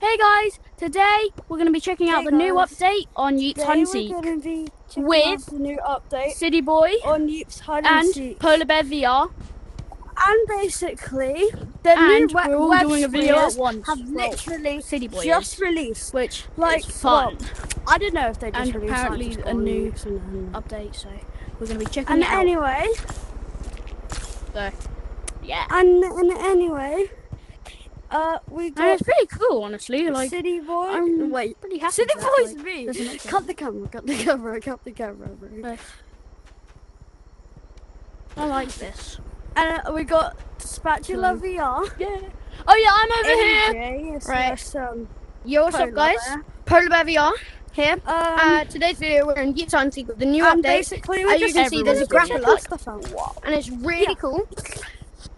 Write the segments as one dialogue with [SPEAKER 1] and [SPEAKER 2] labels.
[SPEAKER 1] Hey guys, today we're going to be checking out
[SPEAKER 2] Hey
[SPEAKER 1] the new update on Yeeps
[SPEAKER 2] Today
[SPEAKER 1] Hide and Seek
[SPEAKER 2] gonna be checking
[SPEAKER 1] with
[SPEAKER 2] the new update
[SPEAKER 1] City Boy
[SPEAKER 2] on Yeeps Hide and,
[SPEAKER 1] and
[SPEAKER 2] Seek.
[SPEAKER 1] Polar Bear VR.
[SPEAKER 2] and basically, the
[SPEAKER 1] And
[SPEAKER 2] new web,
[SPEAKER 1] we're all
[SPEAKER 2] web
[SPEAKER 1] doing a video at once.
[SPEAKER 2] have
[SPEAKER 1] Well,
[SPEAKER 2] literally
[SPEAKER 1] City Boy
[SPEAKER 2] just
[SPEAKER 1] is,
[SPEAKER 2] released.
[SPEAKER 1] which
[SPEAKER 2] Like,
[SPEAKER 1] is fun
[SPEAKER 2] I don't know if they just
[SPEAKER 1] And
[SPEAKER 2] released.
[SPEAKER 1] Apparently a new update. So we're going to be checking
[SPEAKER 2] and
[SPEAKER 1] it out.
[SPEAKER 2] And anyway,
[SPEAKER 1] So, yeah,
[SPEAKER 2] and, and anyway, uh, we
[SPEAKER 1] and
[SPEAKER 2] got
[SPEAKER 1] it's pretty cool, honestly. Like,
[SPEAKER 2] City Boy.
[SPEAKER 1] I'm
[SPEAKER 2] Wait,
[SPEAKER 1] pretty happy.
[SPEAKER 2] City
[SPEAKER 1] that,
[SPEAKER 2] Boy's
[SPEAKER 1] like,
[SPEAKER 2] me. Cut the camera. Cut the camera. Cut the camera. Bro.
[SPEAKER 1] I like this.
[SPEAKER 2] And uh, we got Spatula VR.
[SPEAKER 1] Yeah. Oh yeah, I'm over here.
[SPEAKER 2] AJ, it's
[SPEAKER 3] Right.
[SPEAKER 2] um,
[SPEAKER 3] Yo, what's up, guys?
[SPEAKER 2] Bear.
[SPEAKER 3] Polar Bear VR here.
[SPEAKER 2] Um,
[SPEAKER 3] Uh, today's video, we're in Geeks Hunting with the new
[SPEAKER 2] and
[SPEAKER 3] update,
[SPEAKER 2] basically,
[SPEAKER 3] as you
[SPEAKER 2] just
[SPEAKER 3] can see, there's a grapple up.
[SPEAKER 2] stuff out.
[SPEAKER 3] and it's really
[SPEAKER 2] Yeah.
[SPEAKER 3] cool.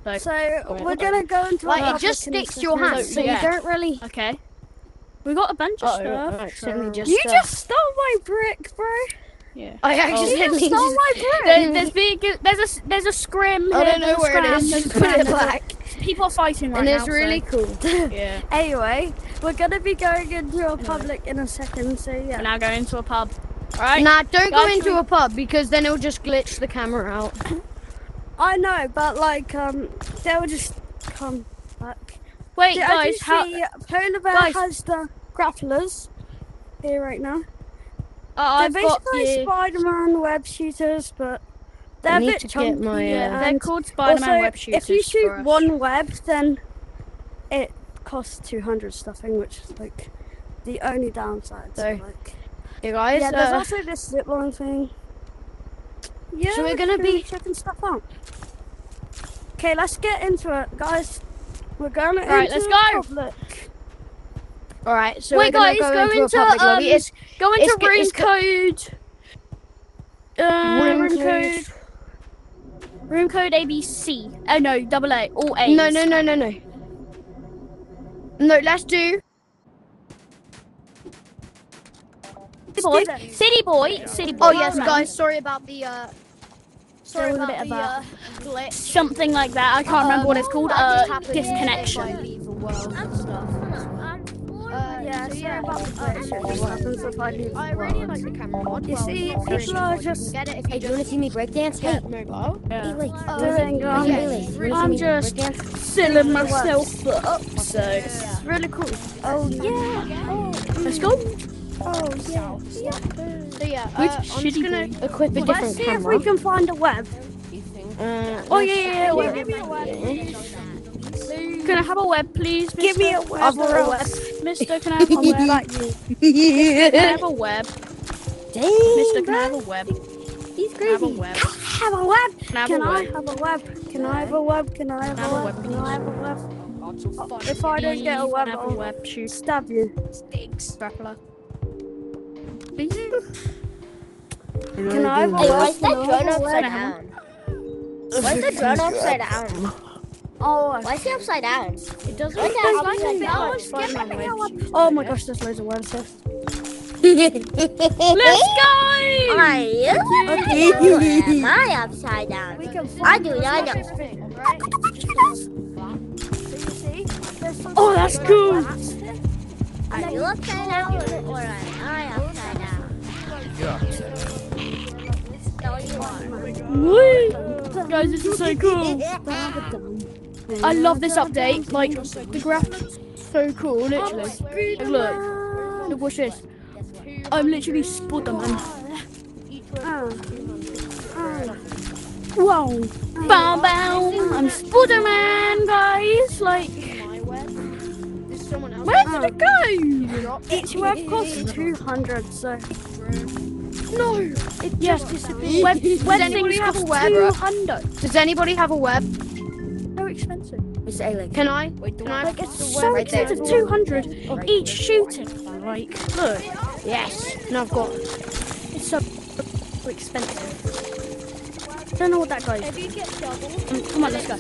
[SPEAKER 1] So,
[SPEAKER 2] So we're gonna go into
[SPEAKER 3] Like, it just sticks to your hand,
[SPEAKER 1] So,
[SPEAKER 3] so
[SPEAKER 1] yeah.
[SPEAKER 3] you don't really.
[SPEAKER 1] okay. We got a bunch of
[SPEAKER 3] Uh-oh,
[SPEAKER 1] stuff.
[SPEAKER 3] I just,
[SPEAKER 2] You
[SPEAKER 3] uh,
[SPEAKER 2] just stole my brick, bro.
[SPEAKER 1] Yeah.
[SPEAKER 3] I
[SPEAKER 2] You
[SPEAKER 3] accidentally
[SPEAKER 2] just stole my
[SPEAKER 1] There,
[SPEAKER 2] brick.
[SPEAKER 1] there's big. There's a s- there's a scrim.
[SPEAKER 3] I don't know where it
[SPEAKER 1] scram,
[SPEAKER 3] is.
[SPEAKER 1] there's a
[SPEAKER 3] Just put it back.
[SPEAKER 1] People are fighting right
[SPEAKER 3] And
[SPEAKER 1] now.
[SPEAKER 3] it's really
[SPEAKER 1] so-
[SPEAKER 3] cool.
[SPEAKER 1] Yeah.
[SPEAKER 2] Anyway, we're gonna be going into a public in a second, so yeah.
[SPEAKER 1] We're now going to a pub. Alright.
[SPEAKER 3] Nah, don't go
[SPEAKER 1] Guys,
[SPEAKER 3] into
[SPEAKER 1] we-
[SPEAKER 3] a pub because then it'll just glitch the camera out.
[SPEAKER 2] I know, but like, um, they'll just come back.
[SPEAKER 1] Wait,
[SPEAKER 2] As
[SPEAKER 1] guys. How?
[SPEAKER 2] see, Polar Bear
[SPEAKER 1] guys.
[SPEAKER 2] has the grapplers here right now.
[SPEAKER 1] Uh,
[SPEAKER 2] They're
[SPEAKER 1] I've
[SPEAKER 2] basically. Spider-Man web shooters, but they're
[SPEAKER 3] I
[SPEAKER 2] a bit
[SPEAKER 3] to get
[SPEAKER 2] chunky.
[SPEAKER 3] my, uh,
[SPEAKER 1] They're called Spider-Man web shooters.
[SPEAKER 2] If you shoot one web, then it costs 200 stuffing, which is like the only downside. So, like,
[SPEAKER 3] Hey guys,
[SPEAKER 2] yeah, there's
[SPEAKER 3] uh,
[SPEAKER 2] also this zip line thing. Yeah,
[SPEAKER 3] So we're gonna be-
[SPEAKER 2] checking stuff out. Okay, let's get into it, guys. We're going
[SPEAKER 1] Right,
[SPEAKER 2] into
[SPEAKER 1] let's go.
[SPEAKER 2] public.
[SPEAKER 3] all right. So
[SPEAKER 1] Wait, guys,
[SPEAKER 3] go,
[SPEAKER 1] go
[SPEAKER 3] into,
[SPEAKER 1] into,
[SPEAKER 3] a public lobby.
[SPEAKER 1] um,
[SPEAKER 3] It's
[SPEAKER 1] Go into
[SPEAKER 3] It's
[SPEAKER 1] room
[SPEAKER 3] it's
[SPEAKER 1] code. Uh,
[SPEAKER 3] Room
[SPEAKER 1] room,
[SPEAKER 3] code.
[SPEAKER 1] code. Room code ABC. Oh no, double A. All A's.
[SPEAKER 3] no, no, no, no, no. No, let's do.
[SPEAKER 1] City boy. City boy. City boy.
[SPEAKER 3] Oh yes, guys. Sorry about the. uh Sorry
[SPEAKER 1] was a bit
[SPEAKER 3] the
[SPEAKER 1] of a-
[SPEAKER 3] uh, glitch.
[SPEAKER 1] Something like that. I can't remember what it's called.
[SPEAKER 3] That
[SPEAKER 1] Uh,
[SPEAKER 3] just happened if I
[SPEAKER 1] disconnection.
[SPEAKER 3] world and stuff. Uh,
[SPEAKER 2] Yeah,
[SPEAKER 3] so yeah,
[SPEAKER 2] about the glitch. It just happens if I
[SPEAKER 3] really like the camera mod.
[SPEAKER 2] You see, people are just
[SPEAKER 3] get it if
[SPEAKER 4] Hey,
[SPEAKER 3] you
[SPEAKER 4] do you want to see me breakdance? Hey,
[SPEAKER 3] mobile.
[SPEAKER 1] Yeah.
[SPEAKER 2] um,
[SPEAKER 4] Lily, you wanna
[SPEAKER 1] I'm just filling myself up. So
[SPEAKER 2] It's really cool. Oh yeah. Oh,
[SPEAKER 1] let's go.
[SPEAKER 2] oh yeah.
[SPEAKER 3] Yeah,
[SPEAKER 1] Which
[SPEAKER 3] uh, I'm just gonna
[SPEAKER 1] boy?
[SPEAKER 4] Equip a
[SPEAKER 2] Let's
[SPEAKER 4] different
[SPEAKER 2] see if we can find a web.
[SPEAKER 4] Uh,
[SPEAKER 1] Oh yeah, yeah, yeah.
[SPEAKER 2] Can
[SPEAKER 1] Web.
[SPEAKER 2] give me a web?
[SPEAKER 1] Can I have a web, please? Mister?
[SPEAKER 2] Give me a web.
[SPEAKER 3] I've a
[SPEAKER 2] else.
[SPEAKER 1] Mister, can I have a web?
[SPEAKER 2] like you.
[SPEAKER 1] Can I have a web?
[SPEAKER 4] dang.
[SPEAKER 1] Mister, can I have a web?
[SPEAKER 4] He's
[SPEAKER 1] Can I have a
[SPEAKER 4] crazy.
[SPEAKER 1] web?
[SPEAKER 2] Have a web.
[SPEAKER 1] Can I have a web?
[SPEAKER 2] web? Can I have a web? Can I have a web?
[SPEAKER 1] web,
[SPEAKER 2] Can I have a web? If I don't get a web,
[SPEAKER 1] I have a
[SPEAKER 2] I'll
[SPEAKER 1] web? Shoot.
[SPEAKER 2] stab you.
[SPEAKER 1] Sticks. Grappler.
[SPEAKER 2] Can I have a
[SPEAKER 4] Hey, why is that drone upside down? Why is the drone upside down?
[SPEAKER 2] Oh,
[SPEAKER 4] Why is he upside down?
[SPEAKER 1] It doesn't.
[SPEAKER 4] Why is
[SPEAKER 1] There's like a
[SPEAKER 4] upside down?
[SPEAKER 1] of Spider-Man web.
[SPEAKER 2] oh my gosh, there's loads of webs here.
[SPEAKER 1] Let's go!
[SPEAKER 4] Are you? Am I upside down?
[SPEAKER 2] We can
[SPEAKER 4] I do,
[SPEAKER 2] the
[SPEAKER 4] I know.
[SPEAKER 2] thing, right? Oh, so you see, there's some
[SPEAKER 1] Oh, that's cool.
[SPEAKER 4] Are you upside down or am I upside down? No, you are.
[SPEAKER 1] Woo! Guys, this is so cool. I love this update. Like the graphics, so cool. Literally. Like, look, look what's this. I'm literally Spider-Man. Wow. Bow bow. I'm Spider-Man, guys. Like, where did it go?
[SPEAKER 2] Each web costs 200, so
[SPEAKER 3] No.
[SPEAKER 1] It just disappeared. Web,
[SPEAKER 3] Does
[SPEAKER 1] web
[SPEAKER 3] anybody
[SPEAKER 1] things
[SPEAKER 3] have a web? Does anybody have a web?
[SPEAKER 1] So expensive.
[SPEAKER 4] Mr. Alec.
[SPEAKER 3] Can I? Can I?
[SPEAKER 1] Like it's so
[SPEAKER 4] right there.
[SPEAKER 1] expensive. 200 of each shooting. Like, look.
[SPEAKER 3] Yes. No, I've got.
[SPEAKER 1] It's so expensive. I Don't know what that goes.
[SPEAKER 3] If you get double.
[SPEAKER 1] Um, come on, let's go.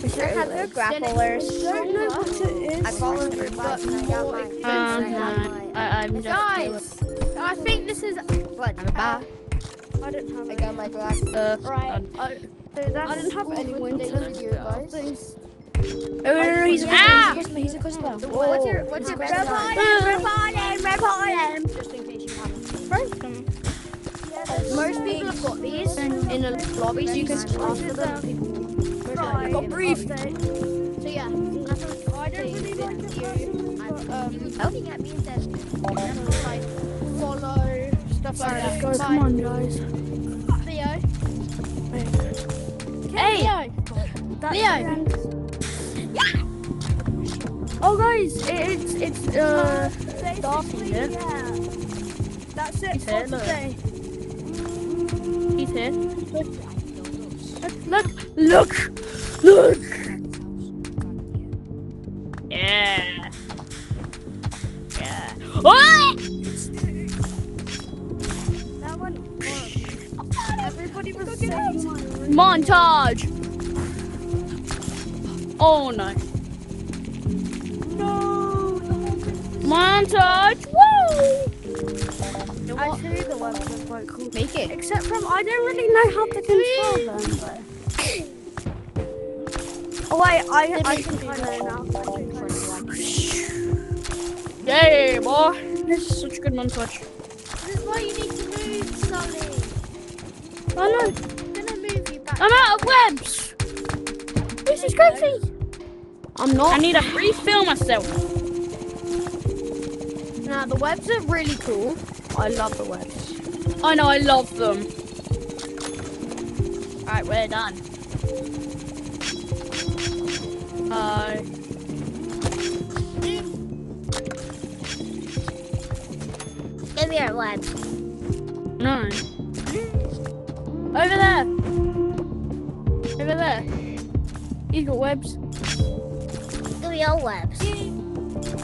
[SPEAKER 4] I have your grapplers.
[SPEAKER 2] don't know what it is.
[SPEAKER 4] I followed your advice and I got mine.
[SPEAKER 1] Um,
[SPEAKER 4] I got
[SPEAKER 1] no,
[SPEAKER 4] mine.
[SPEAKER 1] I, I'm just.
[SPEAKER 3] Guys, I think this is.
[SPEAKER 4] What?
[SPEAKER 3] Uh,
[SPEAKER 2] I don't have
[SPEAKER 4] I got my glass.
[SPEAKER 1] Uh,
[SPEAKER 3] right.
[SPEAKER 2] I, so
[SPEAKER 3] I didn't have any
[SPEAKER 2] winter
[SPEAKER 3] winter
[SPEAKER 4] your advice.
[SPEAKER 2] things.
[SPEAKER 5] Oh, no, no, he's a customer.
[SPEAKER 1] Ah!
[SPEAKER 5] He's a customer. He's a customer.
[SPEAKER 4] What's your what's your best
[SPEAKER 5] Report
[SPEAKER 4] him, report him.
[SPEAKER 5] Just in case you haven't.
[SPEAKER 4] Most people have got these in the lobby, so you can ask for them.
[SPEAKER 5] I got brief.
[SPEAKER 4] So yeah, I don't really like you. Um, helping at me and says, like, follow stuff like that.
[SPEAKER 3] Guys, come on, guys.
[SPEAKER 4] Theo.
[SPEAKER 1] Hey!
[SPEAKER 3] That's
[SPEAKER 1] Leo.
[SPEAKER 3] the end. Oh, guys, it, it's it's uh dark in here.
[SPEAKER 5] That's it
[SPEAKER 1] He's
[SPEAKER 5] for
[SPEAKER 1] here, look.
[SPEAKER 5] today.
[SPEAKER 1] He's here. Look, look, look. Yeah. Yeah. Ah! Montage. Oh no.
[SPEAKER 3] no.
[SPEAKER 1] Montage. Woo!
[SPEAKER 3] Actually, the are quite cool.
[SPEAKER 1] Make it.
[SPEAKER 3] Except from I don't really know how to control them. But... Oh wait, I I think I know now. I think I know.
[SPEAKER 1] Yay, boy. This is such a good montage.
[SPEAKER 4] This is why you need to move, Sully.
[SPEAKER 1] I know.
[SPEAKER 4] I'm gonna move you back.
[SPEAKER 1] I'm out of webs. This is crazy.
[SPEAKER 3] I'm not.
[SPEAKER 1] I need to refill myself.
[SPEAKER 4] Now the webs are really cool.
[SPEAKER 3] I love the webs.
[SPEAKER 1] I know, I love them. Alright, we're done. Uh,
[SPEAKER 4] Give me your webs.
[SPEAKER 1] no. Over there. Over there. He's got webs.
[SPEAKER 4] Give me your webs.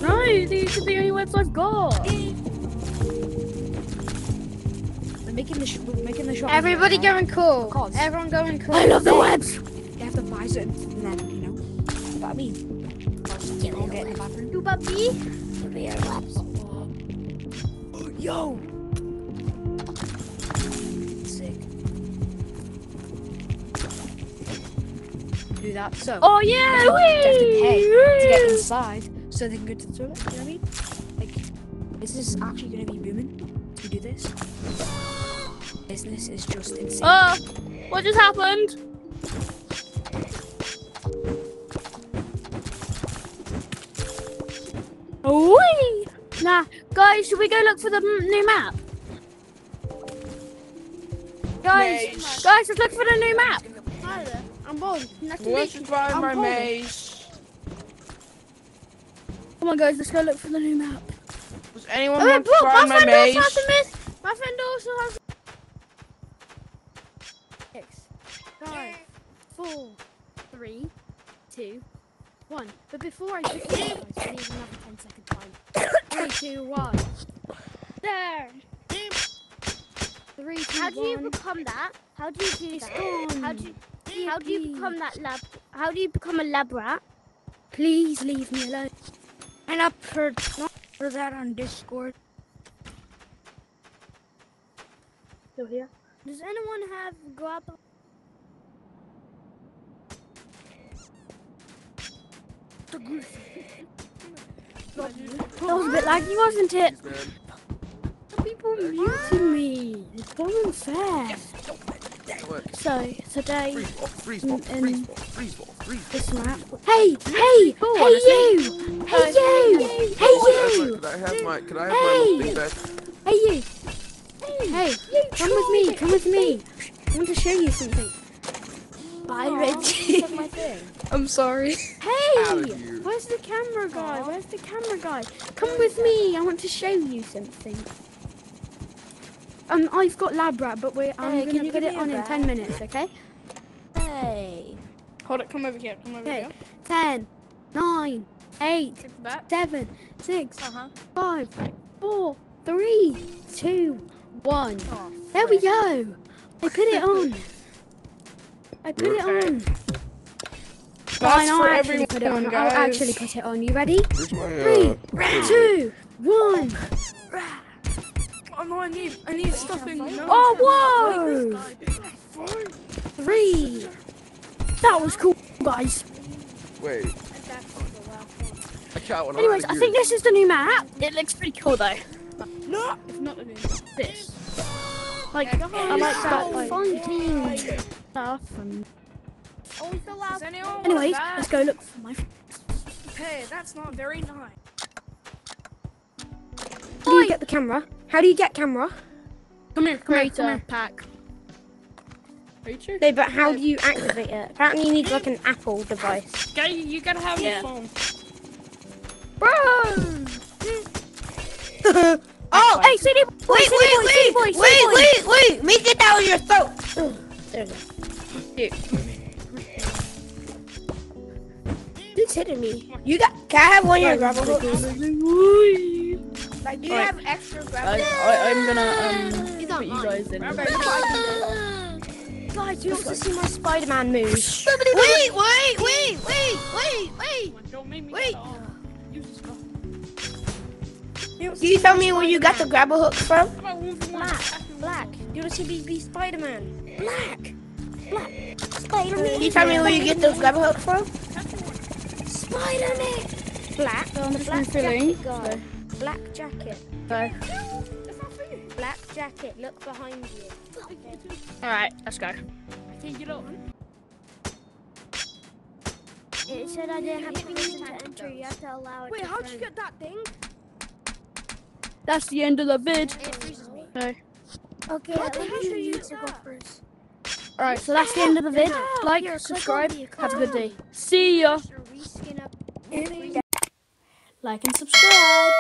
[SPEAKER 1] No, these are the only webs I've got.
[SPEAKER 5] We're making the sh- we're making the shop.
[SPEAKER 4] Everybody
[SPEAKER 5] go.
[SPEAKER 4] going cool.
[SPEAKER 5] Cause.
[SPEAKER 4] Everyone going cool.
[SPEAKER 1] I love the webs.
[SPEAKER 5] You have to buy certain, and then you know. What I mean. Because you won't get in the bathroom.
[SPEAKER 4] Do puppy. Give me your webs.
[SPEAKER 5] Yo. Do that. So.
[SPEAKER 1] Oh yeah,
[SPEAKER 5] They have to pay to get inside so they can go to the toilet. You know what I mean? Like, this is actually going to be booming to do this. Business is just insane.
[SPEAKER 1] Uh, what just happened? Wee! Nah, guys, should we go look for the m- new map? Guys,
[SPEAKER 6] Maze.
[SPEAKER 1] guys, let's look for the new map.
[SPEAKER 4] Hi there. I'm Bond. Nice to
[SPEAKER 6] Let's try
[SPEAKER 4] I'm
[SPEAKER 6] my
[SPEAKER 4] Bond.
[SPEAKER 6] maze.
[SPEAKER 1] Come on, guys, let's go look for the new map.
[SPEAKER 6] Does anyone
[SPEAKER 4] Oh,
[SPEAKER 6] want to
[SPEAKER 4] look,
[SPEAKER 6] try
[SPEAKER 4] my
[SPEAKER 6] my
[SPEAKER 4] friend
[SPEAKER 6] maze?
[SPEAKER 4] also has a miss. My friend also has.
[SPEAKER 3] Six, five, four, three, two, one. But before I do this, I need another 10 second time. Three, two, one. There. Three, two,
[SPEAKER 4] How do you
[SPEAKER 3] one.
[SPEAKER 4] become that? How do you do
[SPEAKER 3] It's
[SPEAKER 4] that? How do you, how do you become that lab? How do you become a lab rat?
[SPEAKER 3] Please leave me alone.
[SPEAKER 5] And I put for that on Discord.
[SPEAKER 3] Still here?
[SPEAKER 4] Does anyone have grab?
[SPEAKER 3] That was a bit laggy, wasn't it? People muting me. It's going fair. So today,
[SPEAKER 6] Freeze ball, freeze ball, freeze
[SPEAKER 3] and-
[SPEAKER 6] ball, freeze ball, freeze ball.
[SPEAKER 3] this map. Hey, hey, oh,
[SPEAKER 1] cool,
[SPEAKER 3] hey
[SPEAKER 1] honestly.
[SPEAKER 3] you, hey you, hey you,
[SPEAKER 6] Could I have my, could I have
[SPEAKER 3] Hey.
[SPEAKER 6] my big bed?
[SPEAKER 3] hey you. Hey, come with me, come with me. I want to show you something. Bye, Reggie. I'm sorry. Hey, where's the camera guy? Where's the camera guy? Come with me. I want to show you something. Um, I've got lab rat, but we're I'm
[SPEAKER 5] Hey, can
[SPEAKER 3] gonna
[SPEAKER 5] you
[SPEAKER 3] put it on in
[SPEAKER 5] rat?
[SPEAKER 3] ten minutes, okay?
[SPEAKER 5] Hey.
[SPEAKER 1] Hold it, come over here, come over
[SPEAKER 3] Okay.
[SPEAKER 1] here.
[SPEAKER 3] Ten, nine, eight,
[SPEAKER 1] Take the back.
[SPEAKER 3] seven, six,
[SPEAKER 1] Uh-huh.
[SPEAKER 3] five, four, three, two, one.
[SPEAKER 1] Oh,
[SPEAKER 3] There we go. I put it on. I put it on.
[SPEAKER 6] That's
[SPEAKER 3] Fine, I'll actually put it on.
[SPEAKER 6] guys.
[SPEAKER 3] I'll actually put it on. You ready?
[SPEAKER 6] Where's my, uh,
[SPEAKER 3] two, one.
[SPEAKER 5] Oh no, I need, I need stuffing. No.
[SPEAKER 3] Oh, whoa! Three. That was cool, guys.
[SPEAKER 6] Wait,
[SPEAKER 2] That's not the last one.
[SPEAKER 6] I can't. when
[SPEAKER 1] Anyways, I think this is the new map. It looks pretty cool though.
[SPEAKER 2] No.
[SPEAKER 1] It's not the new map. This. Like,
[SPEAKER 2] Yeah,
[SPEAKER 1] I like that
[SPEAKER 2] go
[SPEAKER 1] like, fighting stuff and.
[SPEAKER 2] Oh, it's the last
[SPEAKER 3] Does anyone
[SPEAKER 1] Anyways, let's go look for my.
[SPEAKER 3] Hey, that's not very nice.
[SPEAKER 7] How do you get the camera? How do you get camera?
[SPEAKER 1] Come here,
[SPEAKER 7] Come here, come
[SPEAKER 1] creator
[SPEAKER 7] here.
[SPEAKER 1] pack. Creator?
[SPEAKER 7] No, but how do you activate it? Apparently you need like an Apple device.
[SPEAKER 3] Okay, you gotta have
[SPEAKER 1] Yeah.
[SPEAKER 3] your phone.
[SPEAKER 7] Bro!
[SPEAKER 1] Oh, hey, City boy,
[SPEAKER 7] Wait,
[SPEAKER 1] CD
[SPEAKER 7] wait,
[SPEAKER 1] boy, City boy,
[SPEAKER 7] wait,
[SPEAKER 1] CD
[SPEAKER 7] wait,
[SPEAKER 1] boy.
[SPEAKER 7] wait, wait, make it down your throat. Ugh, There we go. Who's hitting me? You got, can I have one of your grapple hooks?
[SPEAKER 2] Like, do you
[SPEAKER 1] Alright.
[SPEAKER 2] have extra
[SPEAKER 1] I,
[SPEAKER 2] gravity?
[SPEAKER 1] I, I'm gonna um
[SPEAKER 4] He's
[SPEAKER 1] put
[SPEAKER 4] on
[SPEAKER 1] you
[SPEAKER 4] mine.
[SPEAKER 1] guys in.
[SPEAKER 7] Guys, you want to see my Spider-Man move?
[SPEAKER 4] Wait, wait, wait, wait, wait, wait.
[SPEAKER 3] Don't make me
[SPEAKER 4] Wait.
[SPEAKER 3] get off. Use this gun.
[SPEAKER 7] Can you tell me where you got the grapple hooks from?
[SPEAKER 3] How about one for one?
[SPEAKER 7] Black, black. You want to see me be Spider-Man? Black, black. Spider-Man. Can you tell me where you get those grapple hooks from? Spider-Man. Black.
[SPEAKER 1] So I'm
[SPEAKER 7] the
[SPEAKER 1] just
[SPEAKER 7] black
[SPEAKER 1] refilling.
[SPEAKER 7] Jacket guy. Black jacket.
[SPEAKER 1] So,
[SPEAKER 7] Black jacket. Look behind you.
[SPEAKER 1] alright, let's go.
[SPEAKER 3] Can't get up.
[SPEAKER 4] It said I didn't have permission to enter. You have to allow it.
[SPEAKER 2] Wait,
[SPEAKER 4] to
[SPEAKER 2] how'd you get that thing?
[SPEAKER 1] That's the end of the vid.
[SPEAKER 4] It freezes me.
[SPEAKER 1] So,
[SPEAKER 4] Okay,
[SPEAKER 2] What
[SPEAKER 4] I
[SPEAKER 2] the
[SPEAKER 4] think you need to go first.
[SPEAKER 1] alright, so that's the end of the vid. Like, subscribe, have a good day. See ya. Like and subscribe.